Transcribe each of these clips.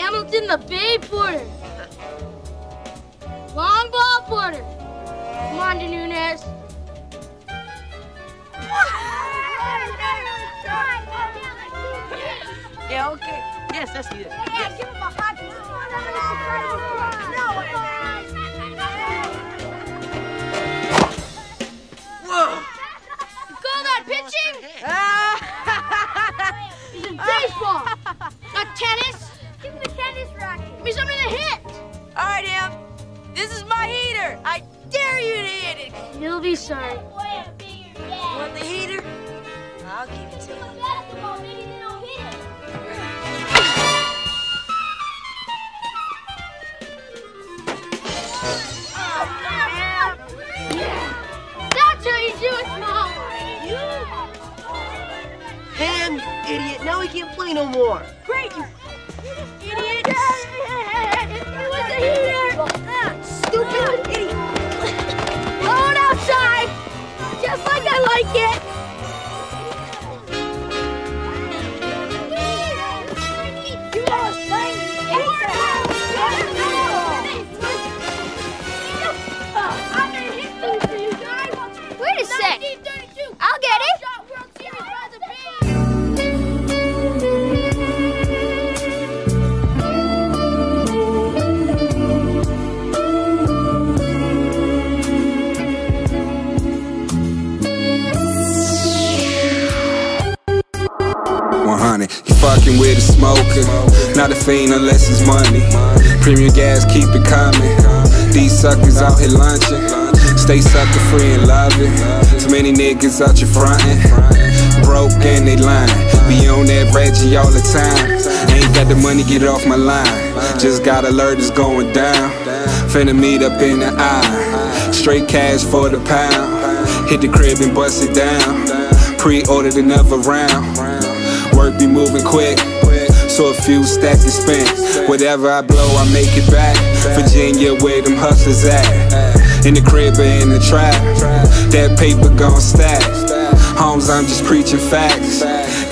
Hamilton the Bay Porter. Long ball Porter. Come on, De Nunez. Yeah, okay. Yes, that's it. Yes. give him a hot You'll be sorry. Want the heater? I'll give it to you. That's how you do it, Mom. Ham, you idiot. Now we can't play no more. Like it. Fucking with a smoker, not a fiend unless it's money. Premium gas, keep it coming. These suckers out here lunching. Stay sucker free and love it. Too many niggas out your frontin'. Broke and they lying. Be on that Reggie all the time. Ain't got the money, get off my line. Just got alert, it's going down. Finna meet up in the eye. Straight cash for the pound. Hit the crib and bust it down. Pre-ordered another round. Work be moving quick, so a few stacks to spend. Whatever I blow, I make it back. Virginia, where them hustlers at? In the crib or in the trap? That paper gon' stack. Homes, I'm just preaching facts.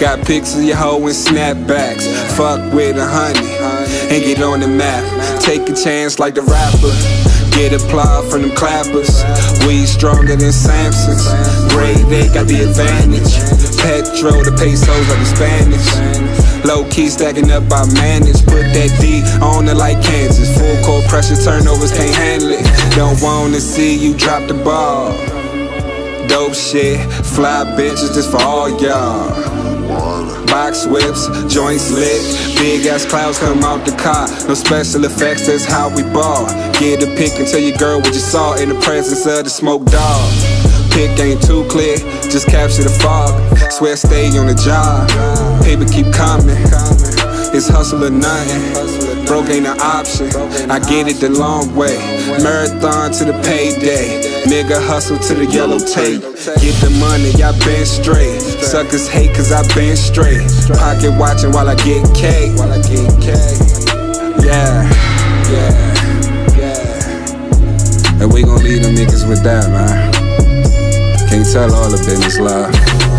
Got pics of your hoe and snapbacks. Fuck with a honey and get on the map. Take a chance like the rapper. Get applaud from them clappers. We stronger than Samson's. Great, they got the advantage. Petro, the pesos are the Spanish. Low key stacking up, I manage. Put that D on it like Kansas. Full court pressure, turnovers can't handle it. Don't wanna see you drop the ball. Dope shit, fly bitches, this for all y'all. Box whips, joints lit, big ass clouds come out the car. No special effects, that's how we ball. Get a pic and tell your girl what you saw in the presence of the smoke dog. Pic ain't too clear, just capture the fog. Swear stay on the job, paper keep coming. It's hustle or nothing. Broke ain't an option. I get it the long way. Marathon to the payday. Nigga hustle to the yellow tape. Get the money, I been straight. Suckers hate cause I been straight. Pocket watching while I get cake. While I get cake. Yeah, yeah, yeah. And we gon' leave them niggas with that, man. Can't tell all the business love.